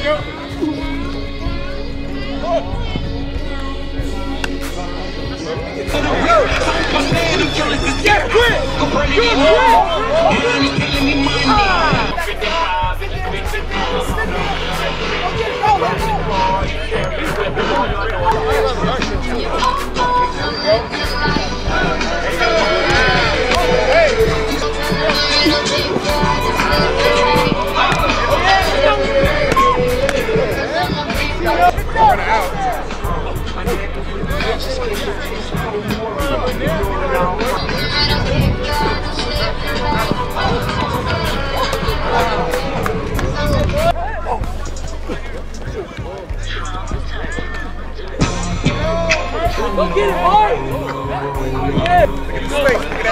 we go. Get quit! Good quit! Go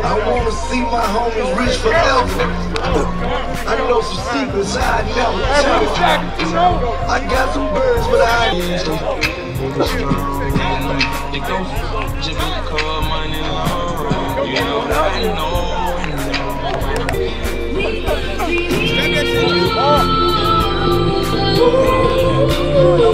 wanna see my homies rich forever. I know some secrets I never tell. I got some birds, but I You wanna We could be Up top, Drew. Hit, hit, hit. Go.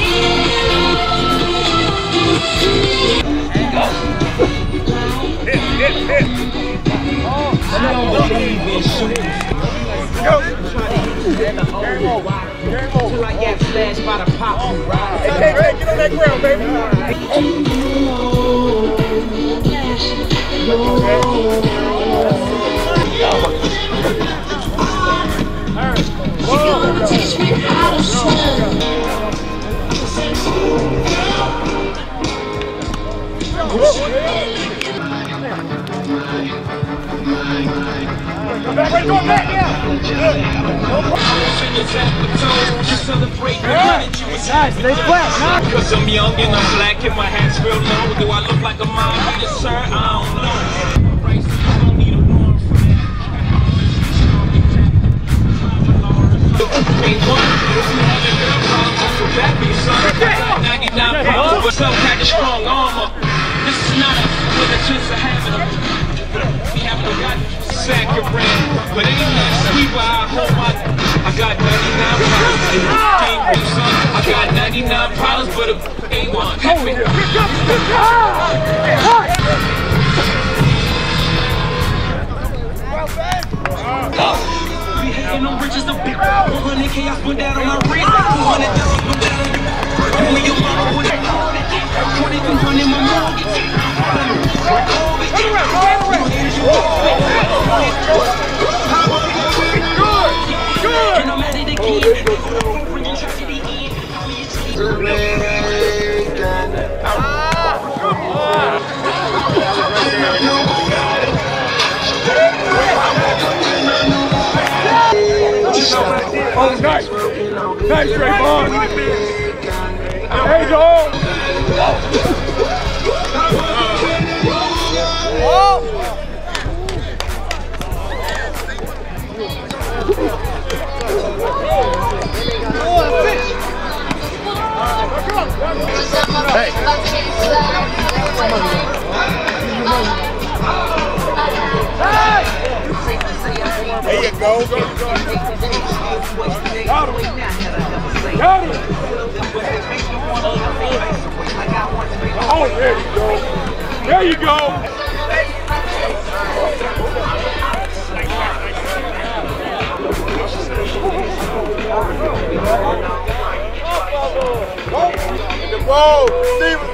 more. I got slashed by the pop. Hey, hey, hey, get on that ground, baby. Yeah. Nice, flat. Cause I'm young and I'm black and my hat's real low. Do I look like a mom leader, sir? I don't know. Race, I don't need a but ain't that sweet where I hold my. I got 99 problems, and you can't win, son. I got 99 problems, but a A1. Happy. We hating on riches, the big 100 chaos put that on my wrist. 200 dollars put that on your Only your mama would have called it. 2200 my nice. Nice, Draymond. go. Got him. Got him. Oh, there you go. There you go. Go, Steven.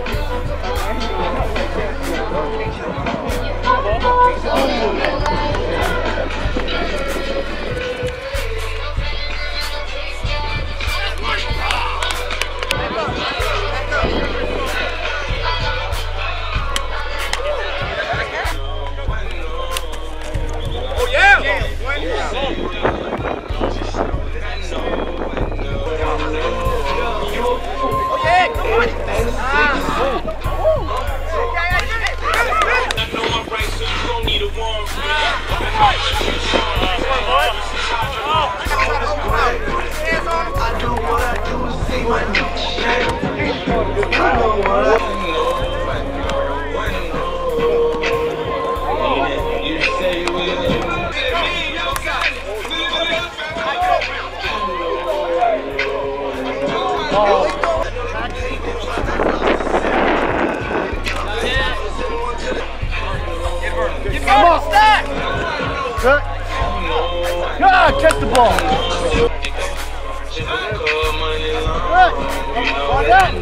block.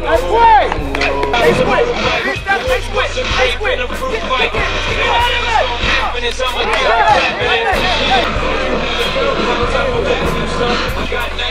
Let's play! Get out!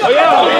Oh, yeah.